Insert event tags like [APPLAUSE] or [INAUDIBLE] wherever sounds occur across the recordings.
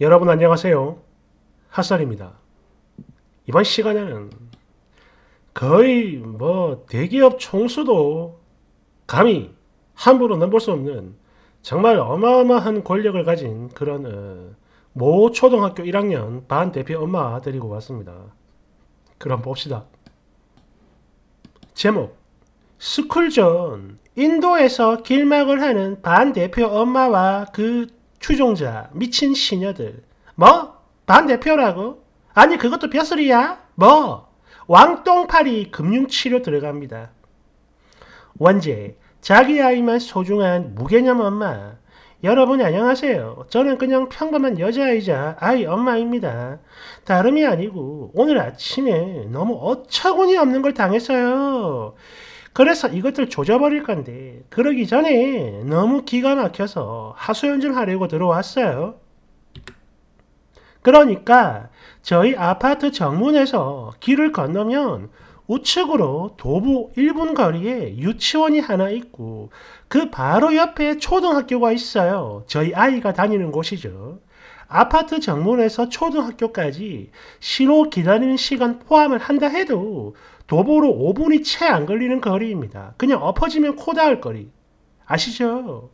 여러분 안녕하세요. 핫살입니다. 이번 시간에는 거의 뭐 대기업 총수도 감히 함부로 넘볼 수 없는 정말 어마어마한 권력을 가진 그런 어, 모 초등학교 1학년 반 대표 엄마 데리고 왔습니다. 그럼 봅시다. 제목 스쿨존 인도에서 길막을 하는 반 대표 엄마와 그 추종자 미친 시녀들 뭐? 반 대표라고? 아니 그것도 벼슬이야? 뭐? 왕똥파리 금융치료 들어갑니다. 원제 자기 아이만 소중한 무개념 엄마 여러분 안녕하세요. 저는 그냥 평범한 여자이자 아이 엄마입니다. 다름이 아니고 오늘 아침에 너무 어처구니 없는 걸 당했어요. 그래서 이것들 조져버릴 건데 그러기 전에 너무 기가 막혀서 하소연 좀 하려고 들어왔어요. 그러니까 저희 아파트 정문에서 길을 건너면 우측으로 도보 1분 거리에 유치원이 하나 있고 그 바로 옆에 초등학교가 있어요. 저희 아이가 다니는 곳이죠. 아파트 정문에서 초등학교까지 신호 기다리는 시간 포함을 한다 해도 도보로 5분이 채 안 걸리는 거리입니다. 그냥 엎어지면 코 닿을 거리. 아시죠?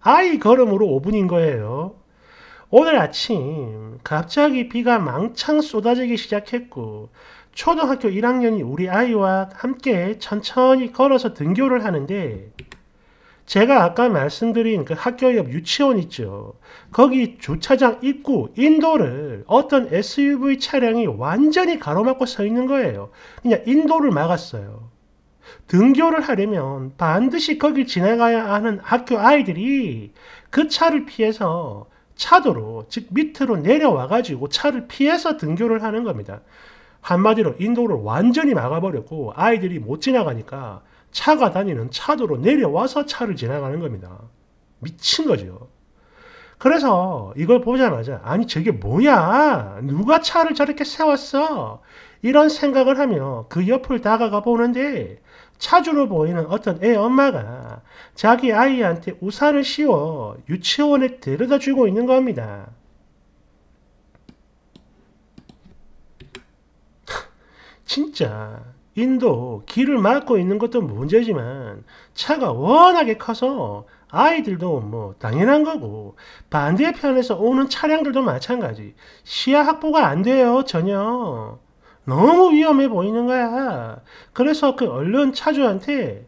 아이 걸음으로 5분인 거예요. 오늘 아침 갑자기 비가 망창 쏟아지기 시작했고 초등학교 1학년이 우리 아이와 함께 천천히 걸어서 등교를 하는데 제가 아까 말씀드린 그 학교 옆 유치원 있죠. 거기 주차장 입구 인도를 어떤 SUV 차량이 완전히 가로막고 서 있는 거예요. 그냥 인도를 막았어요. 등교를 하려면 반드시 거길 지나가야 하는 학교 아이들이 그 차를 피해서 차도로, 즉 밑으로 내려와 가지고 차를 피해서 등교를 하는 겁니다. 한마디로 인도를 완전히 막아버렸고 아이들이 못 지나가니까 차가 다니는 차도로 내려와서 차를 지나가는 겁니다. 미친 거죠. 그래서 이걸 보자마자 아니 저게 뭐야? 누가 차를 저렇게 세웠어? 이런 생각을 하며 그 옆을 다가가 보는데 차주로 보이는 어떤 애 엄마가 자기 아이한테 우산을 씌워 유치원에 데려다 주고 있는 겁니다. [LAUGHS] 진짜 인도 길을 막고 있는 것도 문제지만 차가 워낙에 커서 아이들도 뭐 당연한 거고 반대편에서 오는 차량들도 마찬가지. 시야 확보가 안 돼요 전혀. 너무 위험해 보이는 거야. 그래서 그 얼른 차주한테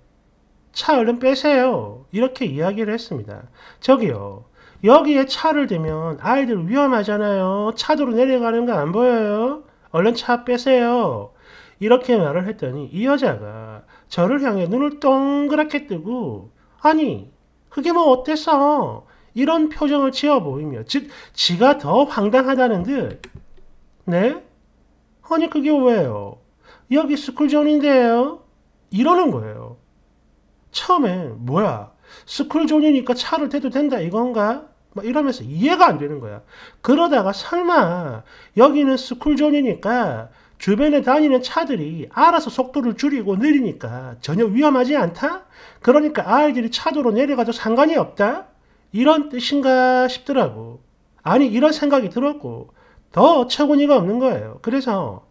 차 얼른 빼세요. 이렇게 이야기를 했습니다. 저기요 여기에 차를 대면 아이들 위험하잖아요. 차도로 내려가는 거 안 보여요? 얼른 차 빼세요 이렇게 말을 했더니 이 여자가 저를 향해 눈을 동그랗게 뜨고 아니 그게 뭐 어때서 이런 표정을 지어 보이며 즉 지가 더 황당하다는 듯 네? 아니 그게 왜요? 여기 스쿨존인데요? 이러는 거예요. 처음에 뭐야 스쿨존이니까 차를 대도 된다 이건가? 막 이러면서 이해가 안 되는 거야. 그러다가 설마 여기는 스쿨존이니까 주변에 다니는 차들이 알아서 속도를 줄이고 느리니까 전혀 위험하지 않다? 그러니까 아이들이 차도로 내려가도 상관이 없다? 이런 뜻인가 싶더라고. 아니, 이런 생각이 들었고, 더 어처구니가 없는 거예요. 그래서,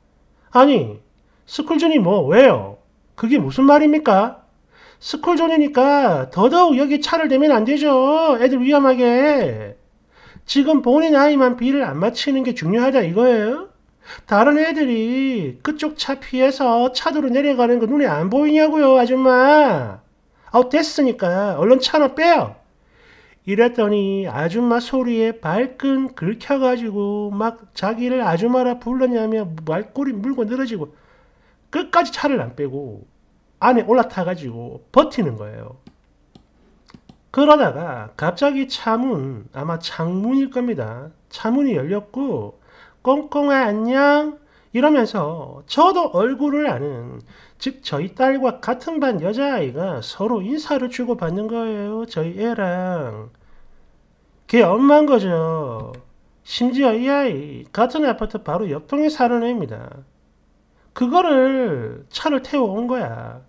아니, 스쿨존이 뭐, 왜요? 그게 무슨 말입니까? 스쿨존이니까 더더욱 여기 차를 대면 안 되죠. 애들 위험하게. 지금 본인 아이만 비를 안 맞히는 게 중요하다 이거예요? 다른 애들이 그쪽 차 피해서 차도로 내려가는 거 눈에 안 보이냐고요, 아줌마. 아우, 됐으니까 얼른 차나 빼요. 이랬더니 아줌마 소리에 발끈 긁혀가지고 막 자기를 아줌마라 불렀냐며 말꼬리 물고 늘어지고 끝까지 차를 안 빼고 안에 올라타가지고 버티는 거예요. 그러다가 갑자기 차문, 아마 창문일 겁니다. 차문이 열렸고 꽁꽁아 안녕 이러면서 저도 얼굴을 아는 즉 저희 딸과 같은 반 여자아이가 서로 인사를 주고 받는 거예요. 저희 애랑. 걔 엄마인 거죠. 심지어 이 아이 같은 아파트 바로 옆동에 사는 애입니다. 그거를 차를 태워온 거야.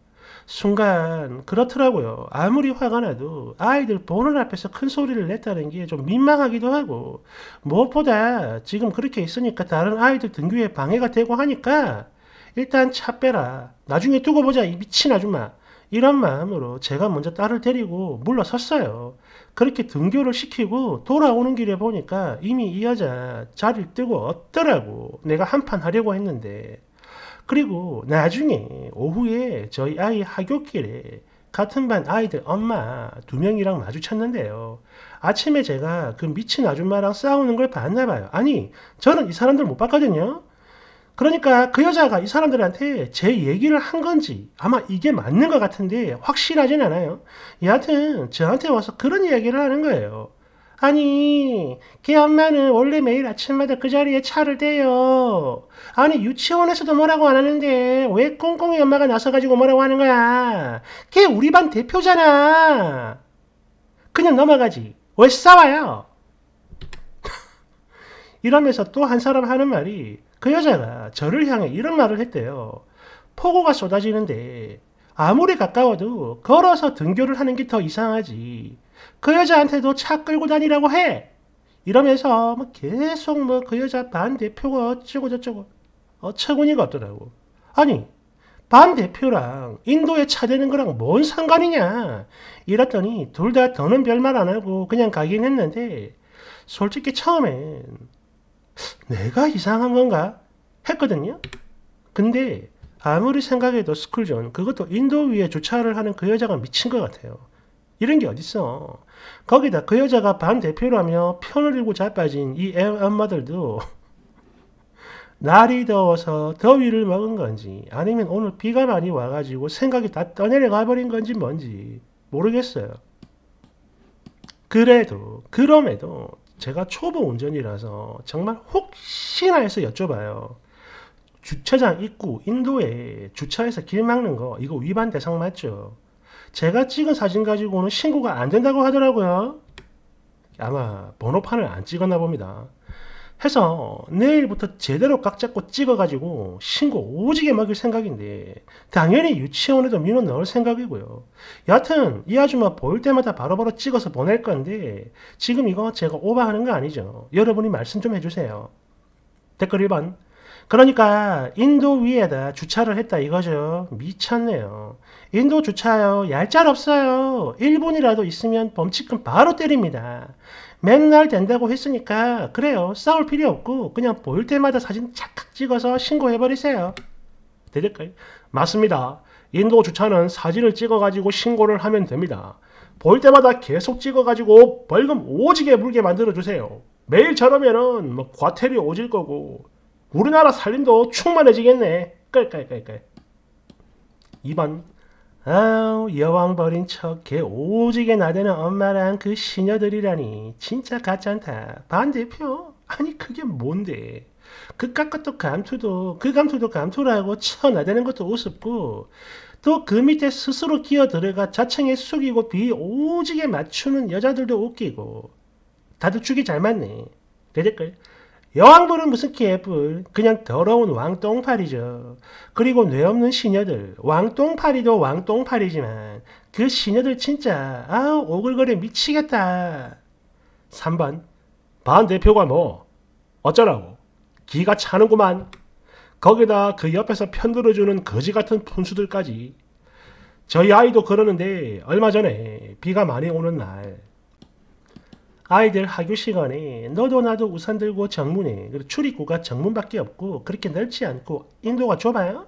순간 그렇더라고요. 아무리 화가 나도 아이들 보는 앞에서 큰 소리를 냈다는 게 좀 민망하기도 하고 무엇보다 지금 그렇게 있으니까 다른 아이들 등교에 방해가 되고 하니까 일단 차 빼라. 나중에 두고 보자 이 미친 아줌마. 이런 마음으로 제가 먼저 딸을 데리고 물러섰어요. 그렇게 등교를 시키고 돌아오는 길에 보니까 이미 이 여자 자리를 뜨고 없더라고. 내가 한판 하려고 했는데. 그리고 나중에 오후에 저희 아이 하굣길에 같은 반 아이들 엄마 두 명이랑 마주쳤는데요. 아침에 제가 그 미친 아줌마랑 싸우는 걸 봤나 봐요. 아니, 저는 이 사람들 못 봤거든요. 그러니까 그 여자가 이 사람들한테 제 얘기를 한 건지 아마 이게 맞는 것 같은데 확실하진 않아요. 여하튼 저한테 와서 그런 이야기를 하는 거예요. 아니, 걔 엄마는 원래 매일 아침마다 그 자리에 차를 대요. 아니, 유치원에서도 뭐라고 안 하는데 왜 꽁꽁이 엄마가 나서가지고 뭐라고 하는 거야? 걔 우리 반 대표잖아. 그냥 넘어가지. 왜 싸워요? [LAUGHS] 이러면서 또 한 사람 하는 말이 그 여자가 저를 향해 이런 말을 했대요. 폭우가 쏟아지는데 아무리 가까워도 걸어서 등교를 하는 게 더 이상하지. 그 여자한테도 차 끌고 다니라고 해. 이러면서 뭐 계속 뭐 그 여자 반 대표가 어쩌고 저쩌고 어처구니가 없더라고. 아니 반 대표랑 인도에 차 대는 거랑 뭔 상관이냐. 이랬더니 둘 다 더는 별말 안 하고 그냥 가긴 했는데 솔직히 처음엔 내가 이상한 건가 했거든요. 근데 아무리 생각해도 스쿨존 그것도 인도 위에 주차를 하는 그 여자가 미친 것 같아요. 이런 게 어딨어. 거기다 그 여자가 반 대표라며 편을 들고 자빠진 이 엄마들도 [LAUGHS] 날이 더워서 더위를 먹은 건지 아니면 오늘 비가 많이 와가지고 생각이 다 떠내려가 버린 건지 뭔지 모르겠어요. 그래도 그럼에도 제가 초보 운전이라서 정말 혹시나 해서 여쭤봐요. 주차장 입구 인도에 주차해서 길 막는 거 이거 위반 대상 맞죠? 제가 찍은 사진 가지고는 신고가 안 된다고 하더라고요. 아마 번호판을 안 찍었나 봅니다. 해서 내일부터 제대로 각 잡고 찍어가지고 신고 오지게 먹일 생각인데 당연히 유치원에도 민원 넣을 생각이고요. 여하튼 이 아줌마 보일 때마다 바로 바로 찍어서 보낼 건데 지금 이거 제가 오버하는 거 아니죠. 여러분이 말씀 좀 해주세요. 댓글 1번 그러니까 인도 위에다 주차를 했다 이거죠. 미쳤네요. 인도 주차요. 얄짤 없어요. 1분이라도 있으면 범칙금 바로 때립니다. 맨날 된다고 했으니까 그래요. 싸울 필요 없고 그냥 보일 때마다 사진 착각 찍어서 신고해버리세요. 되될까요? 맞습니다. 인도 주차는 사진을 찍어가지고 신고를 하면 됩니다. 보일 때마다 계속 찍어가지고 벌금 오지게 물게 만들어주세요. 매일 저러면은 뭐 과태료 오질 거고 우리나라 살림도 충만해지겠네. 깔깔깔깔. 2번 아우 여왕 버린 척개 오지게 나대는 엄마랑 그 시녀들이라니. 진짜 가짠다 반 대표? 아니 그게 뭔데? 그깟 것도 감투도 그 감투도 감투라고 쳐 나대는 것도 우습고. 또 그 밑에 스스로 끼어 들어가 자청에 숙이고 비 오지게 맞추는 여자들도 웃기고. 다들 죽이 잘 맞네. 대댓글 여왕벌은 무슨 개뿔 그냥 더러운 왕똥파리죠. 그리고 뇌 없는 시녀들 왕똥파리도 왕똥파리지만 그 시녀들 진짜 아우 오글거려 미치겠다. 3번 반 대표가 뭐 어쩌라고 기가 차는구만. 거기다 그 옆에서 편들어주는 거지 같은 분수들까지. 저희 아이도 그러는데 얼마 전에 비가 많이 오는 날 아이들 학교 시간에 너도 나도 우산 들고 정문에 출입구가 정문밖에 없고 그렇게 넓지 않고 인도가 좁아요.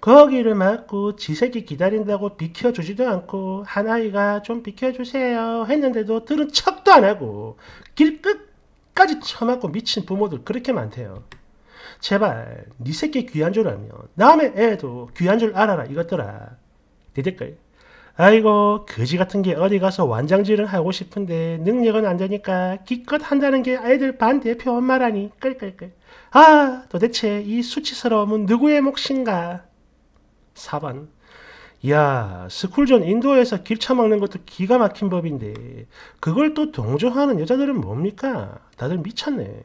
거기를 막고 지새끼 기다린다고 비켜주지도 않고 한 아이가 좀 비켜주세요 했는데도 들은 척도 안 하고 길 끝까지 쳐맞고 미친 부모들 그렇게 많대요. 제발 네 새끼 귀한 줄 알면 남의 애도 귀한 줄 알아라 이것들아. 대댓글 아이고 거지 같은 게 어디 가서 완장질을 하고 싶은데 능력은 안 되니까 기껏 한다는 게 아이들 반 대표 엄마라니 끌끌끌. 아 도대체 이 수치스러움은 누구의 몫인가? 4번 야 스쿨존 인도에서 길 처먹는 것도 기가 막힌 법인데 그걸 또 동조하는 여자들은 뭡니까? 다들 미쳤네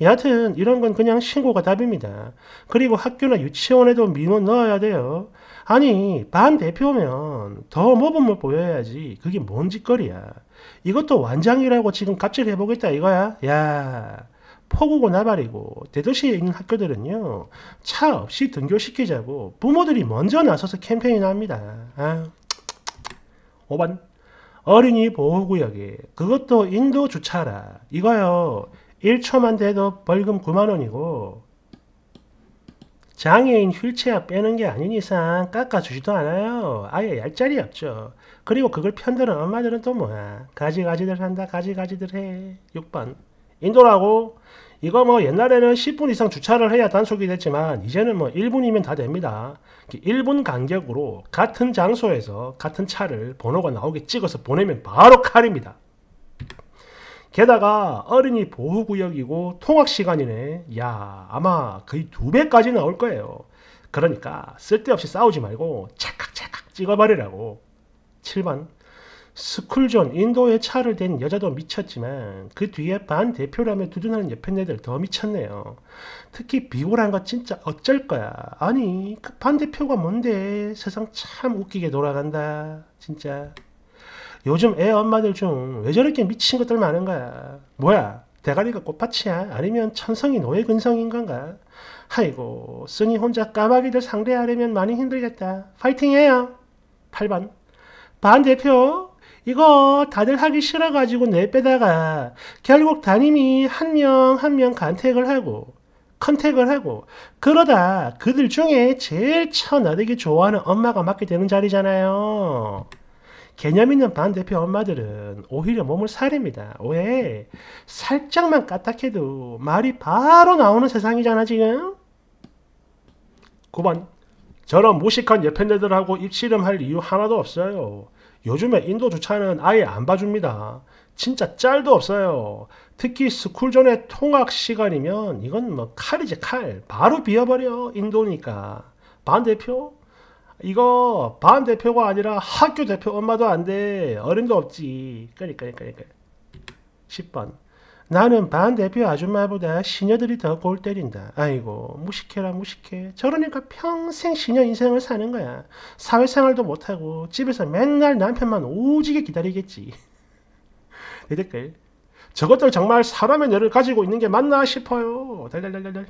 여하튼 이런 건 그냥 신고가 답입니다. 그리고 학교나 유치원에도 민원 넣어야 돼요. 아니 반 대표면 더 모범을 보여야지 그게 뭔 짓거리야. 이것도 완장이라고 지금 갑질 해보겠다 이거야. 야 포구고 나발이고 대도시에 있는 학교들은요 차 없이 등교시키자고 부모들이 먼저 나서서 캠페인을 합니다. 아, 5번 어린이 보호구역에 그것도 인도 주차라 이거요 1초만 돼도 벌금 9만원이고 장애인 휠체어 빼는 게 아닌 이상 깎아주지도 않아요. 아예 얄짤이 없죠. 그리고 그걸 편드는 엄마들은 또 뭐야. 가지가지들 한다. 가지가지들 해. 6번. 인도라고? 이거 뭐 옛날에는 10분 이상 주차를 해야 단속이 됐지만 이제는 뭐 1분이면 다 됩니다. 1분 간격으로 같은 장소에서 같은 차를 번호가 나오게 찍어서 보내면 바로 칼입니다. 게다가 어린이 보호구역이고 통학시간이네. 야, 아마 거의 두 배까지 나올 거예요. 그러니까 쓸데없이 싸우지 말고 찰칵찰칵 찍어버리라고. 7번. 스쿨존 인도에 차를 댄 여자도 미쳤지만 그 뒤에 반 대표라며 두둔하는 옆에 애들 더 미쳤네요. 특히 비굴한 거 진짜 어쩔 거야. 아니 그 반 대표가 뭔데 세상 참 웃기게 돌아간다. 진짜. 요즘 애 엄마들 중 왜 저렇게 미친 것들 많은 거야? 뭐야? 대가리가 꽃밭이야? 아니면 천성이 노예 근성인 건가? 아이고, 쓰니 혼자 까마귀들 상대하려면 많이 힘들겠다. 파이팅 해요. 8번. 반 대표, 이거 다들 하기 싫어가지고 내빼다가 결국 담임이 한 명 한 명 간택을 하고 컨택을 하고 그러다 그들 중에 제일 처나르기 좋아하는 엄마가 맡게 되는 자리잖아요. 개념 있는 반대표 엄마들은 오히려 몸을 사립니다. 왜? 살짝만 까딱해도 말이 바로 나오는 세상이잖아 지금. 9번 저런 무식한 예편들하고 입씨름할 이유 하나도 없어요. 요즘에 인도 주차는 아예 안 봐줍니다. 진짜 짤도 없어요. 특히 스쿨존의 통학 시간이면 이건 뭐 칼이지 칼. 바로 비워버려 인도니까. 반대표 이거 반 대표가 아니라 학교 대표 엄마도 안 돼. 어른도 없지. 그러니까, 그러니까, 그러니까. 10번. 나는 반 대표 아줌마보다 시녀들이 더 골 때린다. 아이고, 무식해라, 무식해. 저러니까 평생 시녀 인생을 사는 거야. 사회생활도 못하고, 집에서 맨날 남편만 오지게 기다리겠지. [LAUGHS] 내 댓글. 저것들 정말 사람의 뇌를 가지고 있는 게 맞나 싶어요. 달달달달달.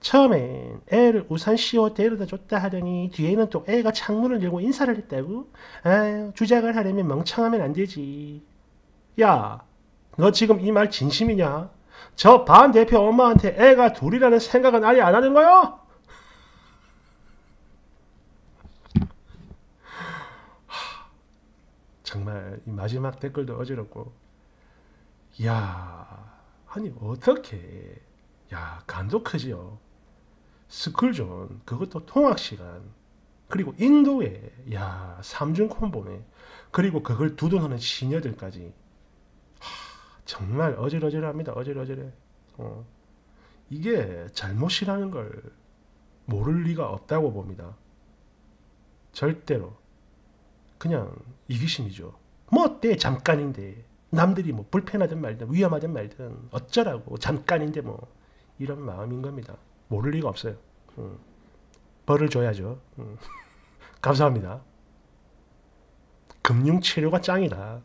처음엔 애를 우산 씌워 데려다 줬다 하더니 뒤에는 또 애가 창문을 열고 인사를 했다고? 아유 주작을 하려면 멍청하면 안 되지. 야, 너 지금 이 말 진심이냐? 저 반 대표 엄마한테 애가 둘이라는 생각은 아예 안 하는 거야? 정말 이 마지막 댓글도 어지럽고 야 아니 어떻게 야 간도 크지요 스쿨존 그것도 통학시간. 그리고 인도에 야 삼중 콤보네. 그리고 그걸 두둔하는 시녀들까지. 하, 정말 어질어질합니다 어질어질해. 어. 이게 잘못이라는 걸 모를 리가 없다고 봅니다. 절대로. 그냥 이기심이죠. 뭐 어때 잠깐인데. 남들이 뭐 불편하든 말든 위험하든 말든 어쩌라고 잠깐인데 뭐. 이런 마음인 겁니다 모를 리가 없어요. 음. 벌을 줘야죠. 음. [LAUGHS] 감사합니다. 금융치료가 짱이다.